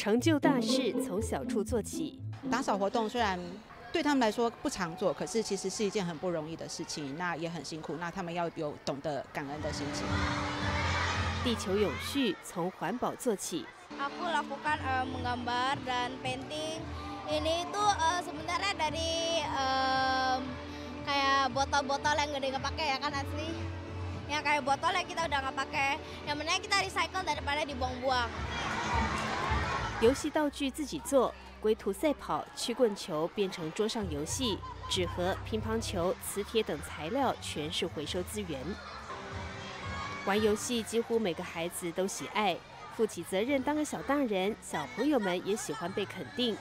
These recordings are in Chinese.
成就大事从小处做起。打扫活动虽然对他们来说不常做，可是其实是一件很不容易的事情，那也很辛苦。那他们要有懂得感恩的心情。地球永续从环保做起。Aku lakukan menggambar dan painting. Ini itu sebenarnya dari kayak botol-botol yang gede nggak pakai ya kan asli. Yang kayak botol yang kita udah nggak pakai. Yang mending kita recycle daripada dibuang-buang. 游戏道具自己做，龟兔赛跑、曲棍球变成桌上游戏，纸盒、乒乓球、磁铁等材料全是回收资源。玩游戏几乎每个孩子都喜爱，负起责任当个小大人，小朋友们也喜欢被肯定。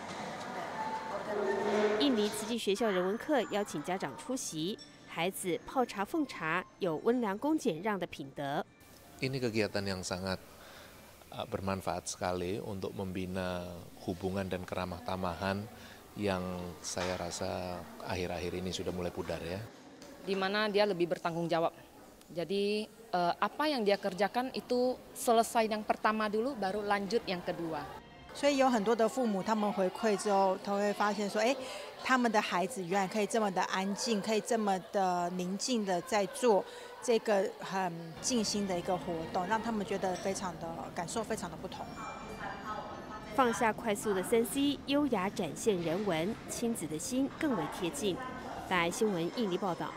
印尼慈济学校人文课邀请家长出席，孩子泡茶奉茶，有温良恭俭让的品德。Bermanfaat sekali untuk membina hubungan dan keramah tamahan yang saya rasa akhir-akhir ini sudah mulai pudar ya. Di mana dia lebih bertanggung jawab. Jadi apa yang dia kerjakan itu selesai yang pertama dulu, baru lanjut yang kedua. 所以有很多的父母，他们回馈之后，他会发现说，哎，他们的孩子原来可以这么的安静，可以这么的宁静的在做这个很静心的一个活动，让他们觉得非常的感受非常的不同。放下快速的三 C，优雅展现人文，亲子的心更为贴近。大爱新闻印尼报道。